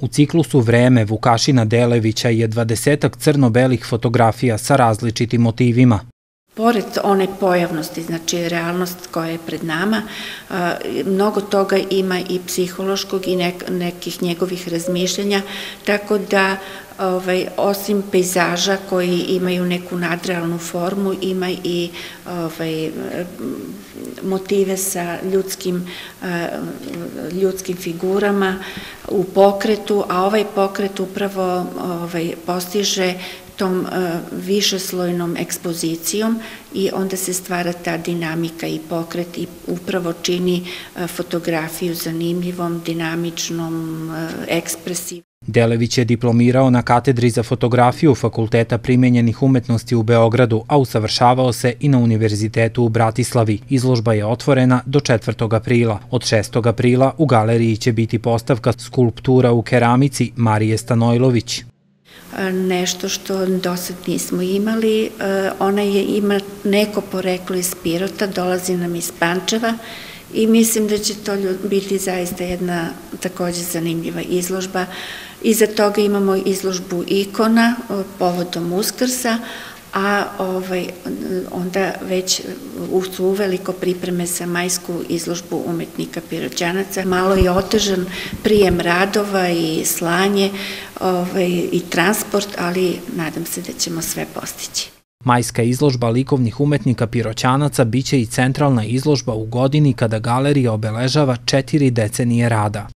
U ciklusu Vreme Vukašina Delevića je dvadesetak crno-belih fotografija sa različitim motivima. Pored one pojavnosti, znači realnost koja je pred nama, mnogo toga ima i psihološkog i nekih njegovih razmišljanja, tako da ovaj, osim pejzaža koji imaju neku nadrealnu formu, ima i ovaj, motive sa ljudskim, ljudskim figurama u pokretu, a ovaj pokret upravo ovaj, postiže tom uh, višeslojnom ekspozicijom i onda se stvara ta dinamika i pokret i upravo čini uh, fotografiju zanimljivom, dinamičnom, uh, ekspresivnom. Delević je diplomirao na katedri za fotografiju Fakulteta primenjenih umetnosti u Beogradu, a usavršavao se i na Univerzitetu u Bratislavi. Izložba je otvorena do 4. aprila. Od 6. aprila u galeriji će biti postavka skulptura u keramici Marije Stanojlović nešto što do sad nismo imali. E, ona je ima neko poreklo iz Pirota, dolazi nam iz Pančeva i mislim da će to biti zaista jedna takođe zanimljiva izložba. Iza toga imamo izložbu ikona povodom Uskrsa, a ovaj, onda već su uveliko pripreme za majsku izložbu umetnika Piroćanaca. Malo je otežan prijem radova i slanje ovaj, i transport, ali nadam se da ćemo sve postići. Majska izložba likovnih umetnika Piroćanaca biće i centralna izložba u godini kada galerija obeležava četiri decenije rada.